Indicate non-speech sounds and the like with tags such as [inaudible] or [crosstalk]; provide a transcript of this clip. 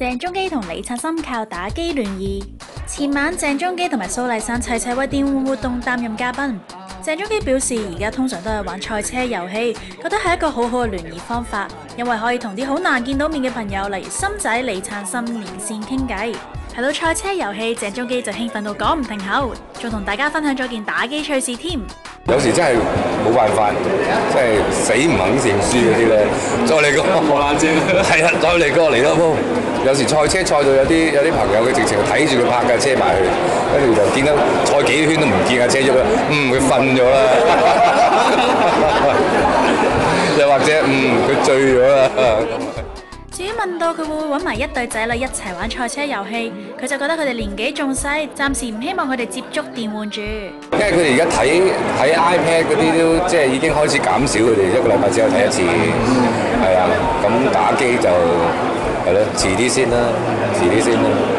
鄭中基同李灿森靠打機聯誼。前晚鄭中基同埋蘇麗珊齊齊為電玩活動擔任嘉賓。鄭中基表示，而家通常都係玩賽車遊戲，覺得係一個好好嘅聯誼方法，因為可以同啲好難見到面嘅朋友，例如森仔、李燦森連線傾偈。提到賽車遊戲，鄭中基就興奮到講唔停口，仲同大家分享咗件打機趣事添。有時真係冇辦法，即係死唔肯認輸嗰啲咧。再嚟個 [laughs] 磨爛蓆，係啊，再嚟個嚟多鋪。有時賽車賽到有啲有啲朋友佢直情睇住佢泊架車埋去，跟住就見到賽幾圈都唔見架車喐啦。嗯，佢瞓咗啦。[laughs] 又或者嗯，佢醉咗啦。至於問到佢會唔會揾埋一對仔女一齊玩賽車遊戲，佢就覺得佢哋年紀仲細，暫時唔希望佢哋接觸電玩住。因為佢哋而家睇睇 iPad 嗰啲都即係已經開始減少，佢哋一個禮拜只有睇一次，係啊。咁打機就係咯，遲啲先啦，遲啲先啦。